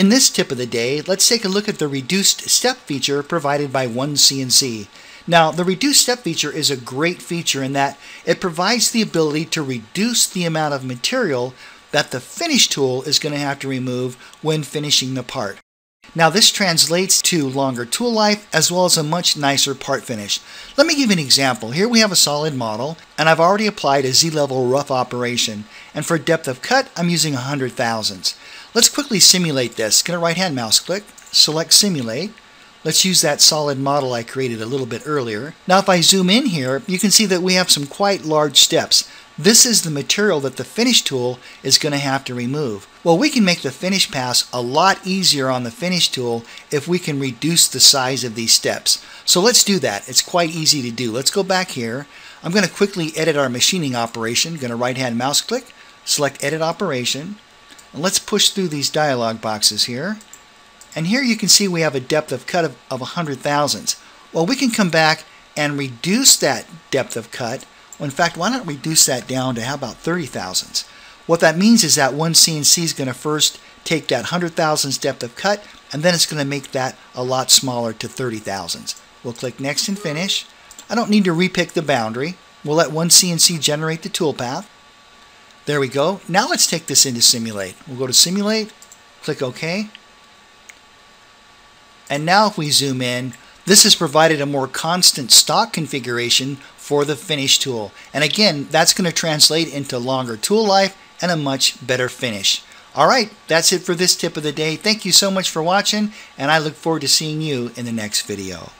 In this tip of the day, let's take a look at the reduced step feature provided by OneCNC. Now, the reduced step feature is a great feature in that it provides the ability to reduce the amount of material that the finish tool is going to have to remove when finishing the part. Now this translates to longer tool life as well as a much nicer part finish. Let me give you an example. Here we have a solid model and I've already applied a Z-level rough operation and for depth of cut I'm using 100 thousandths. Let's quickly simulate this. Get a right hand mouse click, select simulate. Let's use that solid model I created a little bit earlier. Now if I zoom in here you can see that we have some quite large steps. This is the material that the finish tool is going to have to remove. Well, we can make the finish pass a lot easier on the finish tool if we can reduce the size of these steps. So let's do that. It's quite easy to do. Let's go back here. I'm going to quickly edit our machining operation. Going to right hand mouse click, select edit operation. And let's push through these dialog boxes here. And here you can see we have a depth of cut of, of 100 thousandths. Well, we can come back and reduce that depth of cut well, in fact, why not reduce that down to how about 30 thousandths? What that means is that OneCNC is going to first take that 100 thousandths depth of cut and then it's going to make that a lot smaller to 30 thousandths. We'll click next and finish. I don't need to repick the boundary. We'll let OneCNC generate the toolpath. There we go. Now let's take this into Simulate. We'll go to Simulate, click OK. And now if we zoom in, this has provided a more constant stock configuration for the finish tool. And again, that's going to translate into longer tool life and a much better finish. Alright, that's it for this tip of the day. Thank you so much for watching, and I look forward to seeing you in the next video.